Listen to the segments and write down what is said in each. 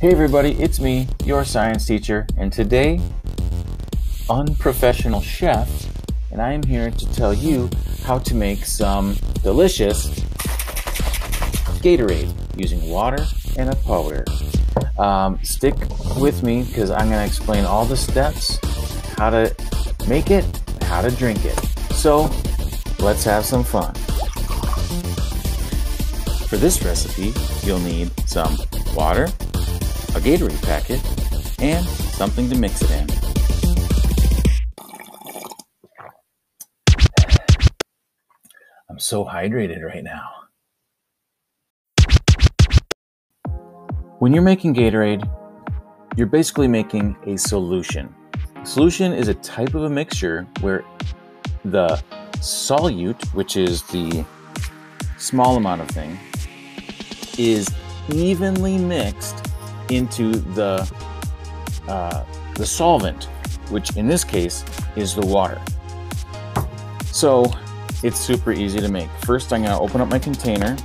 Hey everybody, it's me, your science teacher, and today, unprofessional chef, and I am here to tell you how to make some delicious Gatorade using water and a powder. Um, stick with me because I'm going to explain all the steps, how to make it, how to drink it. So, let's have some fun. For this recipe, you'll need some water, a Gatorade packet, and something to mix it in. I'm so hydrated right now. When you're making Gatorade, you're basically making a solution. Solution is a type of a mixture where the solute, which is the small amount of thing, is evenly mixed into the uh, the solvent, which in this case is the water. So it's super easy to make. First, I'm to open up my container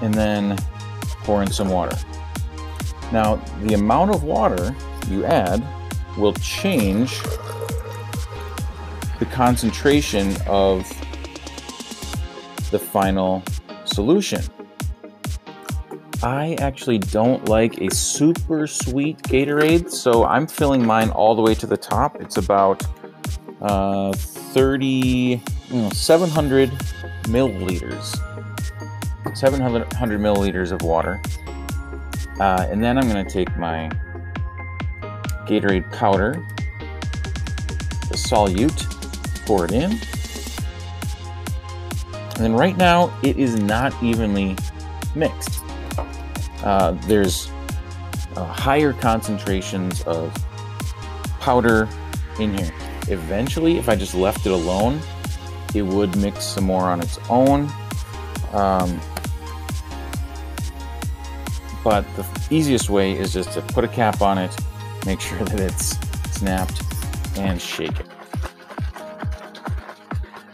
and then pour in some water. Now, the amount of water you add will change the concentration of the final solution. I actually don't like a super sweet Gatorade, so I'm filling mine all the way to the top. It's about uh, 30, you know, 700 milliliters. 700 milliliters of water. Uh, and then I'm going to take my Gatorade powder, the solute, pour it in. And then right now, it is not evenly mixed uh, there's uh, higher concentrations of powder in here. Eventually, if I just left it alone, it would mix some more on its own. Um, but the easiest way is just to put a cap on it, make sure that it's snapped, and shake it.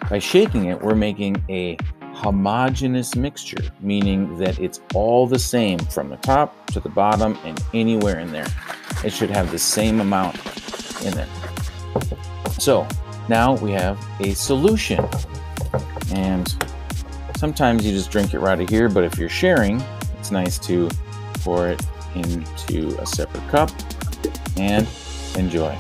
By shaking it, we're making a homogeneous mixture, meaning that it's all the same from the top to the bottom and anywhere in there. It should have the same amount in there. So now we have a solution. And sometimes you just drink it right here, but if you're sharing, it's nice to pour it into a separate cup and enjoy.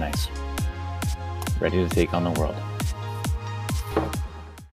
Nice. Ready to take on the world.